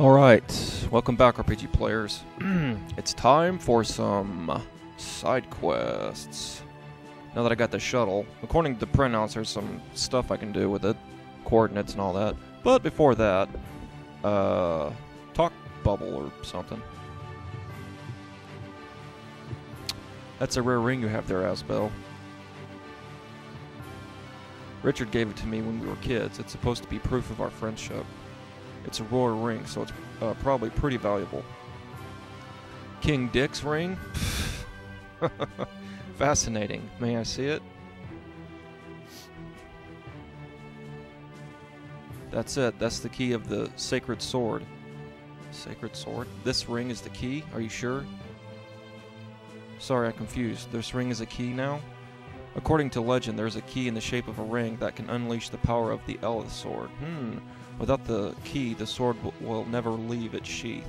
Alright, welcome back RPG players. it's time for some side quests. Now that I got the shuttle, according to the printouts there's some stuff I can do with it, coordinates and all that. But before that, uh, talk bubble or something. That's a rare ring you have there, Asbel. Richard gave it to me when we were kids. It's supposed to be proof of our friendship. It's a royal ring, so it's uh, probably pretty valuable. King Dick's ring? Fascinating. May I see it? That's it. That's the key of the sacred sword. Sacred sword? This ring is the key? Are you sure? Sorry, I'm confused. This ring is a key now? According to legend, there's a key in the shape of a ring that can unleash the power of the Eleth sword. Hmm. Without the key, the sword will never leave its sheath.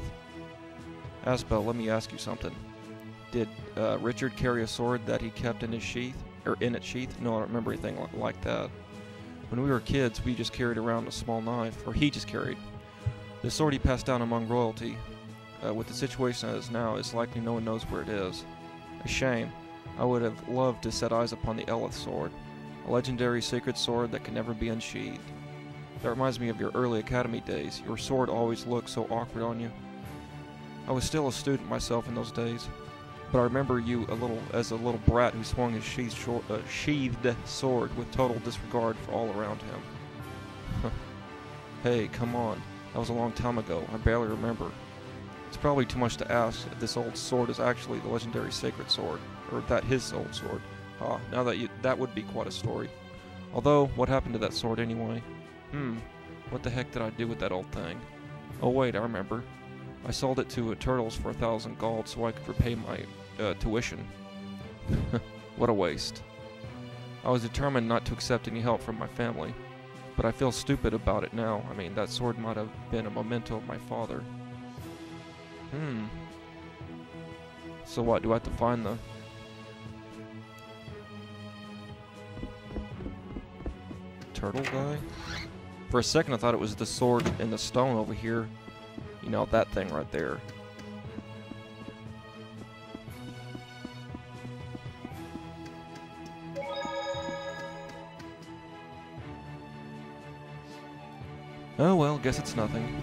Asbel, let me ask you something. Did uh, Richard carry a sword that he kept in his sheath? Or in its sheath? No, I don't remember anything like that. When we were kids, we just carried around a small knife, or he just carried. The sword he passed down among royalty. Uh, with the situation as now, it's likely no one knows where it is. A shame. I would have loved to set eyes upon the Eleth sword, a legendary sacred sword that can never be unsheathed. That reminds me of your early academy days. Your sword always looked so awkward on you. I was still a student myself in those days, but I remember you a little as a little brat who swung his sheathed, short, uh, sheathed sword with total disregard for all around him. hey, come on. That was a long time ago. I barely remember. It's probably too much to ask if this old sword is actually the legendary sacred sword, or that his old sword. Ah, now that you, that would be quite a story. Although, what happened to that sword anyway? Hmm, what the heck did I do with that old thing? Oh wait, I remember. I sold it to a Turtles for a thousand gold so I could repay my uh, tuition. what a waste. I was determined not to accept any help from my family, but I feel stupid about it now. I mean, that sword might have been a memento of my father. Hmm. So what, do I have to find the... Turtle guy? For a second I thought it was the sword and the stone over here. You know, that thing right there. Oh well, guess it's nothing.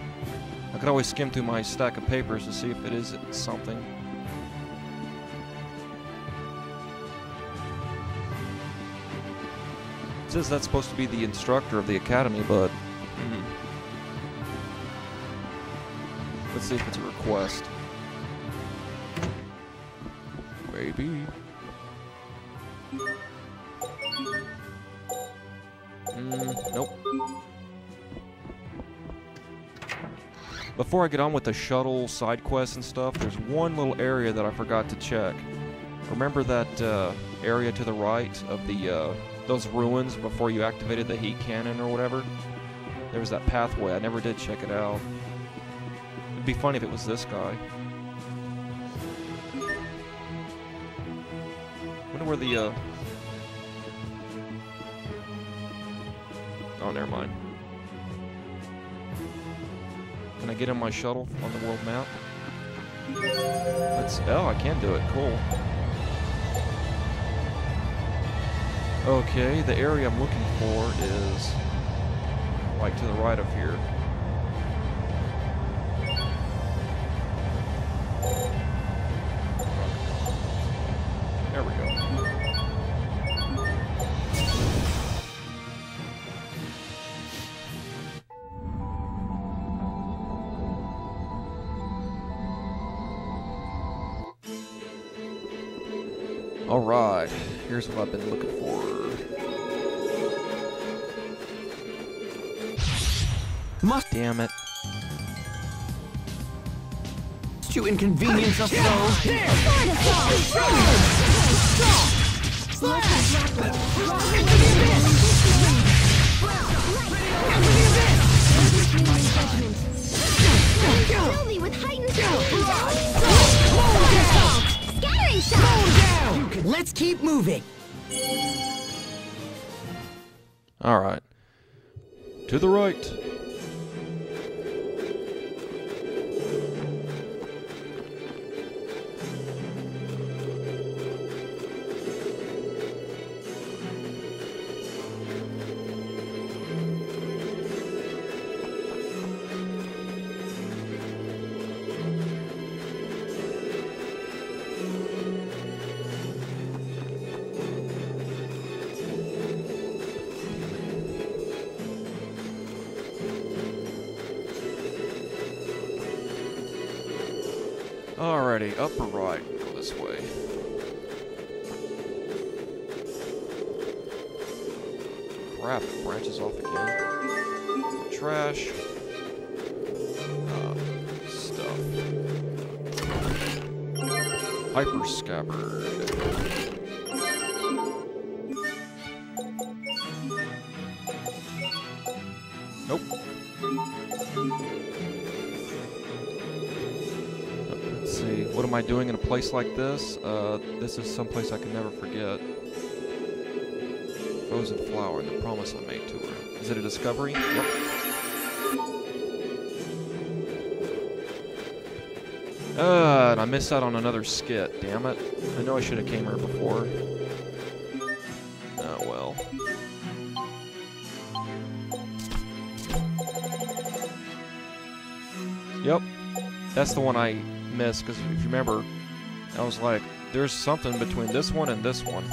I could always skim through my stack of papers to see if it is something. It says that's supposed to be the instructor of the academy, but... Let's see if it's a request. Maybe. Before I get on with the shuttle side quests and stuff, there's one little area that I forgot to check. Remember that uh, area to the right of the uh, those ruins before you activated the heat cannon or whatever? There was that pathway. I never did check it out. It'd be funny if it was this guy. Wonder where the uh... Oh, never mind. Can I get in my shuttle on the world map? Let's. Oh, I can do it. Cool. Okay, the area I'm looking for is like to the right of here. Alright, here's what I've been looking for. Must Damn it. you inconvenience us so? Kill me with heightened Let's keep moving. Alright. To the right. Alrighty, up or right? Go this way. Crap, branches off again. Trash. Uh, stuff. Hyper scabbard. What am I doing in a place like this? Uh, this is someplace I can never forget. Frozen flower and the promise I made to her. Is it a discovery? Yep. Uh, and I missed out on another skit. Damn it. I know I should have came here before. Oh well. Yep. That's the one I missed, because if you remember, I was like, there's something between this one and this one.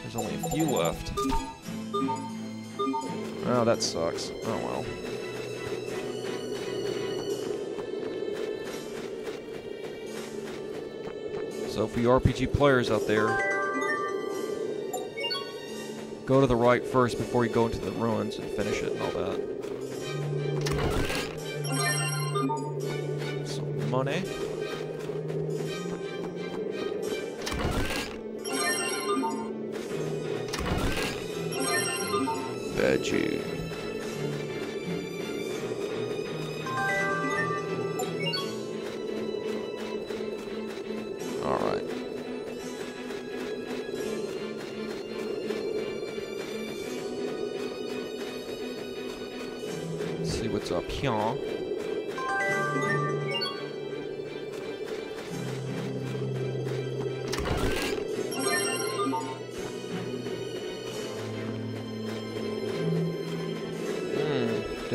There's only a few left. Oh, that sucks. Oh well. So for you RPG players out there, go to the right first before you go into the ruins and finish it and all that. Money. Veggie. Alright. See what's up here.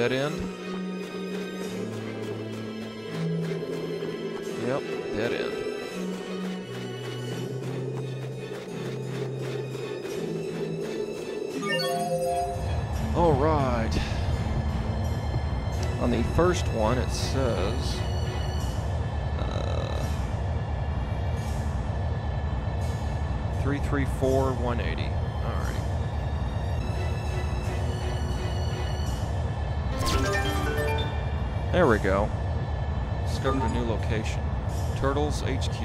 Dead end? Yep, dead end. All right. On the first one, it says. Uh, 334 180. There we go. Discovered a new location. Turtles HQ.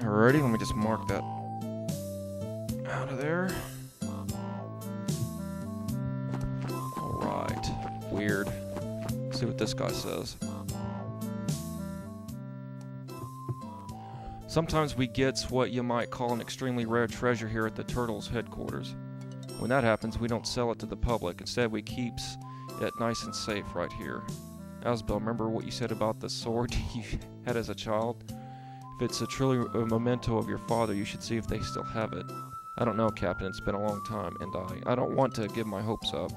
Alrighty, let me just mark that out of there. Alright. Weird. see what this guy says. Sometimes we get what you might call an extremely rare treasure here at the Turtles headquarters. When that happens, we don't sell it to the public. Instead, we keeps it nice and safe right here. Asbel, remember what you said about the sword you had as a child? If it's a truly a memento of your father, you should see if they still have it. I don't know, Captain. It's been a long time, and I, I don't want to give my hopes up.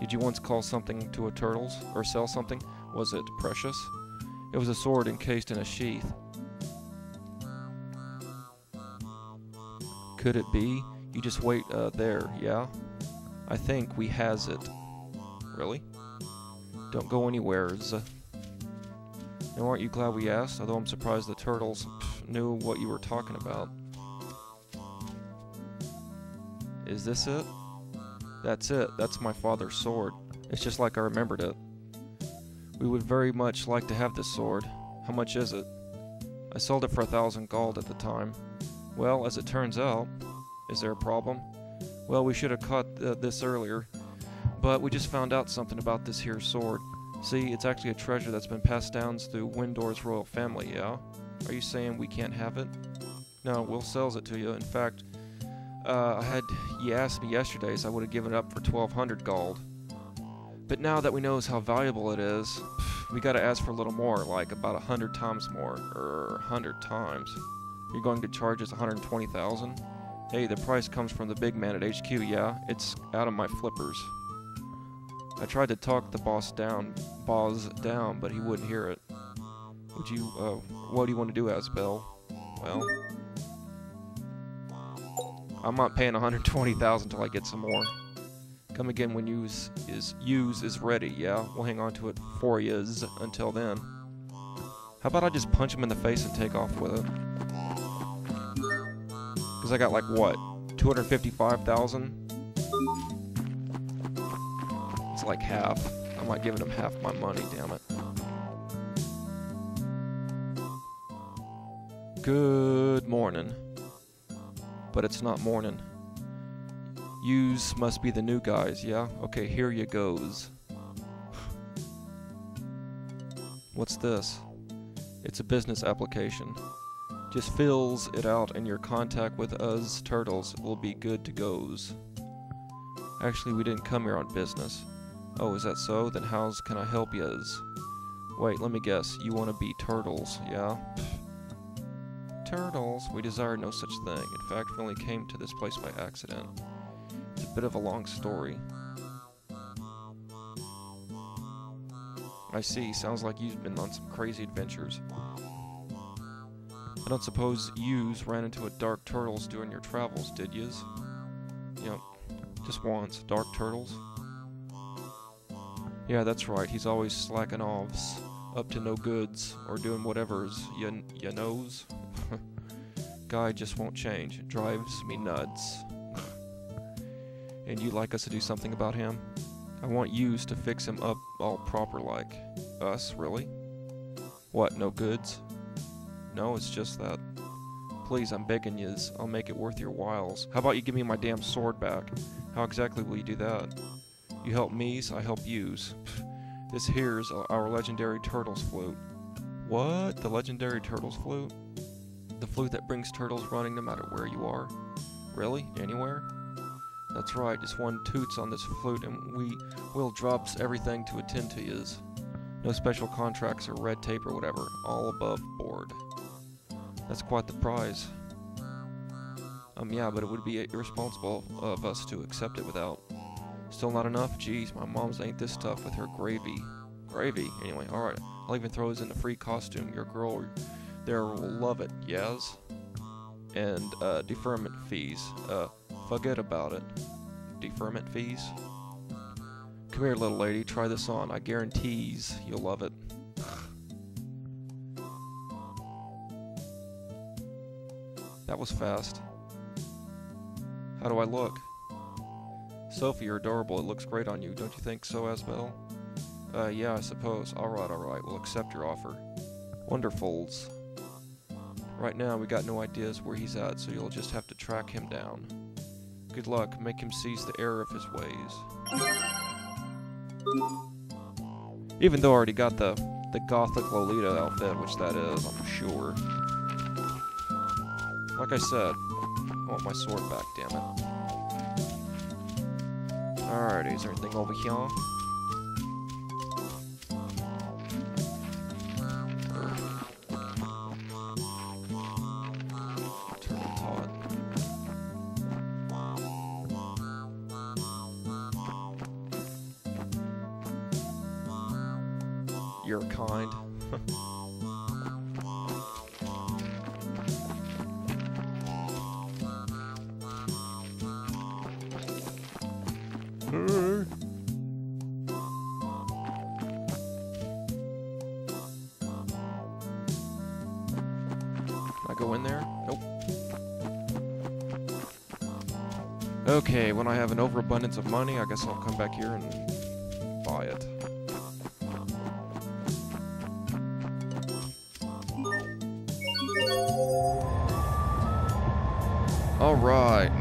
Did you once call something to a turtle's, or sell something? Was it precious? It was a sword encased in a sheath. Could it be? You just wait uh, there, yeah? I think we has it. Really? Don't go anywheres. Now aren't you glad we asked? Although I'm surprised the turtles pff, knew what you were talking about. Is this it? That's it. That's my father's sword. It's just like I remembered it. We would very much like to have this sword. How much is it? I sold it for a thousand gold at the time. Well, as it turns out, is there a problem? Well, we should have caught uh, this earlier, but we just found out something about this here sword. See, it's actually a treasure that's been passed down through Windor's royal family, yeah? Are you saying we can't have it? No, Will sells it to you. In fact, uh, I had you asked me yesterday, so I would have given it up for 1200 gold. But now that we know how valuable it is, we gotta ask for a little more, like about a hundred times more, or a hundred times. You're going to charge us 120,000? Hey, the price comes from the big man at HQ, yeah? It's out of my flippers. I tried to talk the boss down, boss down, but he wouldn't hear it. Would you, uh, what do you want to do, Asbel? Well, I'm not paying 120,000 till I get some more. Come again when use is use is ready. Yeah, we'll hang on to it for yous until then. How about I just punch him in the face and take off with it? I got like what, 255,000? It's like half. I'm not giving him half my money. Damn it. Good morning. But it's not morning. Yous must be the new guys, yeah? Okay, here you goes. What's this? It's a business application. Just fills it out and your contact with us turtles will be good to goes. Actually, we didn't come here on business. Oh, is that so? Then how's can I help yous? Wait, let me guess. You want to be turtles, yeah? turtles. We desire no such thing. In fact, we only came to this place by accident. It's a bit of a long story. I see. Sounds like you've been on some crazy adventures. Don't suppose yous ran into a dark turtles during your travels, did yous? Yep. Just once. Dark turtles? Yeah, that's right. He's always slacking offs, up to no goods, or doing whatever's you, you knows. Guy just won't change. It drives me nuts. and you'd like us to do something about him? I want yous to fix him up all proper like. Us, really? What, no goods? No, it's just that. Please, I'm begging yous. I'll make it worth your whiles. How about you give me my damn sword back? How exactly will you do that? You help me's, I help yous. This here's our legendary Turtles flute. What? The legendary Turtles flute? The flute that brings turtles running no matter where you are? Really? Anywhere? That's right, just one toots on this flute and we will drops everything to attend to yous. No special contracts or red tape or whatever, all above board. That's quite the prize. Um, yeah, but it would be irresponsible of us to accept it without. Still not enough? Jeez, my mom's ain't this tough with her gravy. Gravy? Anyway, alright. I'll even throw this in a free costume. Your girl there will love it, yes? And, uh, deferment fees. Uh, forget about it. Deferment fees? Come here, little lady. Try this on. I guarantees you'll love it. That was fast. How do I look? Sophie, you're adorable. It looks great on you. Don't you think so, Asbel? Uh, yeah, I suppose. Alright, alright. We'll accept your offer. Wonderfuls. Right now, we got no ideas where he's at, so you'll just have to track him down. Good luck. Make him seize the error of his ways. Even though I already got the, the gothic Lolita outfit, which that is, I'm sure. Like I said, I want my sword back, damn it. Alrighty, is there anything over here? You're kind. go in there? Nope. Okay, when I have an overabundance of money, I guess I'll come back here and buy it. Alright.